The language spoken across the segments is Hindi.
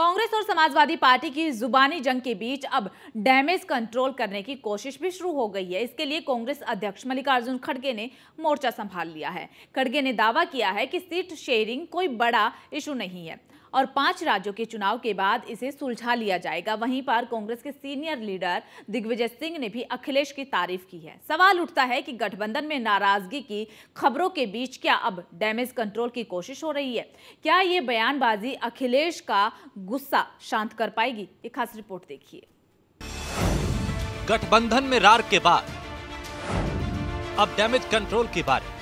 कांग्रेस और समाजवादी पार्टी की जुबानी जंग के बीच अब डैमेज कंट्रोल करने की कोशिश भी शुरू हो गई है। इसके लिए कांग्रेस अध्यक्ष मल्लिकार्जुन खड़गे ने मोर्चा संभाल लिया है। खड़गे ने दावा किया है कि सीट शेयरिंग कोई बड़ा इशू नहीं है। और पाँच राज्यों के चुनाव के बाद इसे सुलझा लिया जाएगा। वहीं पर कांग्रेस के सीनियर लीडर दिग्विजय सिंह ने भी अखिलेश की तारीफ़ की है। सवाल उठता है कि गठबंधन में नाराज़गी की खबरों के बीच क्या अब डैमेज कंट्रोल की कोशिश हो रही है? क्या ये बयानबाजी अखिलेश का गुस्सा शांत कर पाएगी? एक खास रिपोर्ट देखिए। गठबंधन में रार के बाद, अब डैमेज कंट्रोल की बारी।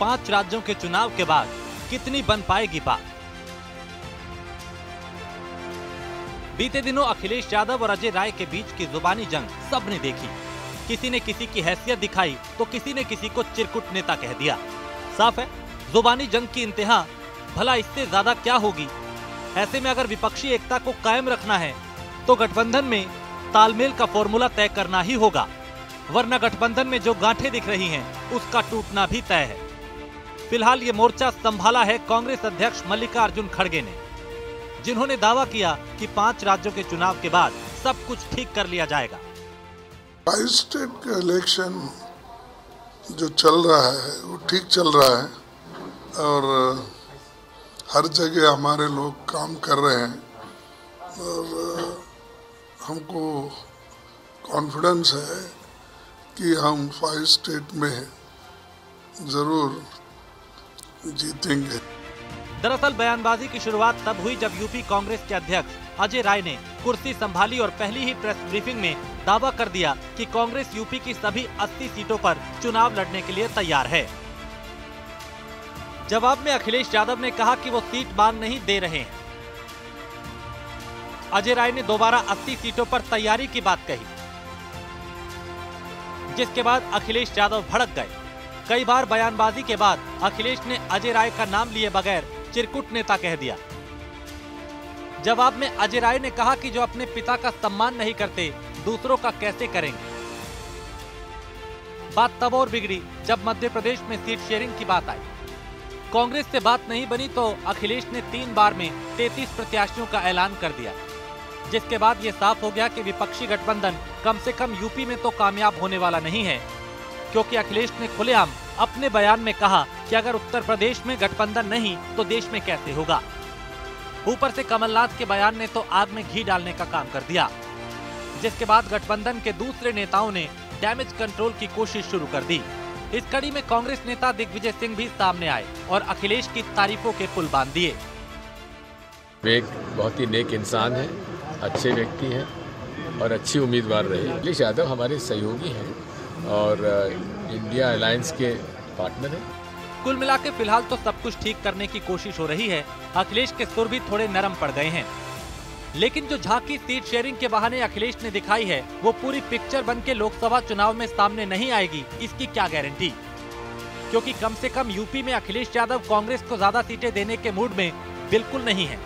पाँच राज्यों के चुनाव के बाद कितनी बन पाएगी बात? बीते दिनों अखिलेश यादव और अजय राय के बीच की जुबानी जंग सबने देखी। किसी ने किसी की हैसियत दिखाई तो किसी ने किसी को चिरकुट नेता कह दिया। साफ़ है, जुबानी जंग की इंतहा, भला इससे ज़्यादा क्या होगी? ऐसे में अगर विपक्षी एकता को कायम रखना है तो गठबंधन में तालमेल का फॉर्मूला तय करना ही होगा। वरना गठबंधन में जो गांठें दिख रही हैं, उसका टूटना भी तय है। फ़िलहाल ये मोर्चा संभाला है कांग्रेस अध्यक्ष मल्लिकार्जुन खड़गे ने, जिन्होंने दावा किया कि पाँच राज्यों के चुनाव के बाद सब कुछ ठीक कर लिया जाएगा। स्टेट का इलेक्शन जो चल रहा है, वो ठीक चल रहा है और हर जगह हमारे लोग काम कर रहे हैं और हमको कॉन्फिडेंस है कि हम फाइव स्टेट में ज़रूर जीतेंगे। दरअसल बयानबाजी की शुरुआत तब हुई जब यूपी कांग्रेस के अध्यक्ष अजय राय ने कुर्सी संभाली और पहली ही प्रेस ब्रीफिंग में दावा कर दिया कि कांग्रेस यूपी की सभी 80 सीटों पर चुनाव लड़ने के लिए तैयार है। जवाब में अखिलेश यादव ने कहा कि वो सीट मांग नहीं दे रहे हैं। अजय राय ने दोबारा 80 सीटों पर तैयारी की बात कही, जिसके बाद अखिलेश यादव भड़क गए। कई बार बयानबाजी के बाद अखिलेश ने अजय राय का नाम लिए बगैर चिरकुट नेता कह दिया। जवाब में अजय राय ने कहा कि जो अपने पिता का सम्मान नहीं करते, दूसरों का कैसे करेंगे? बात तब और बिगड़ी जब मध्य प्रदेश में सीट शेयरिंग की बात आई। कांग्रेस से बात नहीं बनी तो अखिलेश ने तीन बार में 33 प्रत्याशियों का ऐलान कर दिया, जिसके बाद ये साफ़ हो गया कि विपक्षी गठबंधन कम से कम यूपी में तो कामयाब होने वाला नहीं है क्योंकि अखिलेश ने खुलेआम अपने बयान में कहा कि अगर उत्तर प्रदेश में गठबंधन नहीं तो देश में कैसे होगा? ऊपर से कमलनाथ के बयान ने तो आग में घी डालने का काम कर दिया। जिसके बाद गठबंधन के दूसरे नेताओं ने डैमेज कंट्रोल की कोशिश शुरू कर दी। इस कड़ी में कांग्रेस नेता दिग्विजय सिंह भी सामने आए और अखिलेश की तारीफों के पुल बाँध दिए। बहुत ही नेक इंसान है, अच्छे व्यक्ति हैं और अच्छी उम्मीदवार रहे। अखिलेश यादव हमारे सहयोगी हैं। और इंडिया अलायंस के पार्टनर हैं। कुल मिला के फ़िलहाल तो सब कुछ ठीक करने की कोशिश हो रही है। अखिलेश के सुर भी थोड़े नरम पड़ गए हैं। लेकिन जो झांकी सीट शेयरिंग के बहाने अखिलेश ने दिखाई है, वो पूरी पिक्चर बन के लोकसभा चुनाव में सामने नहीं आएगी, इसकी क्या गारंटी? क्योंकि कम से कम यूपी में अखिलेश यादव कांग्रेस को ज़्यादा सीटें देने के मूड में बिल्कुल नहीं है।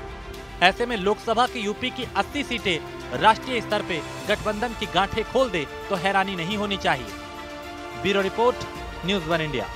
ऐसे में लोकसभा की यूपी की 80 सीटें राष्ट्रीय स्तर पे गठबंधन की गांठें खोल दे तो हैरानी नहीं होनी चाहिए। Bureau report, news one India.